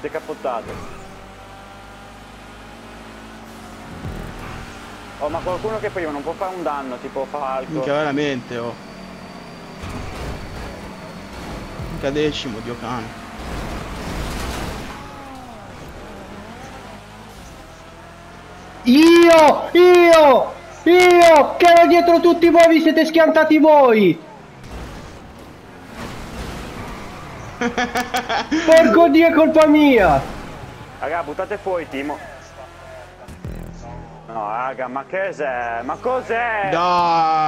Decappottato. Oh, ma qualcuno che prima non può fare un danno, tipo Falco. Mica veramente, oh. Mica decimo, Dio cane. Io! Io! Io! Che ero dietro tutti voi, vi siete schiantati voi! Porco dio, è colpa mia! Raga, buttate fuori Timo. No, raga, ma che cos'è? Ma cos'è? Dai!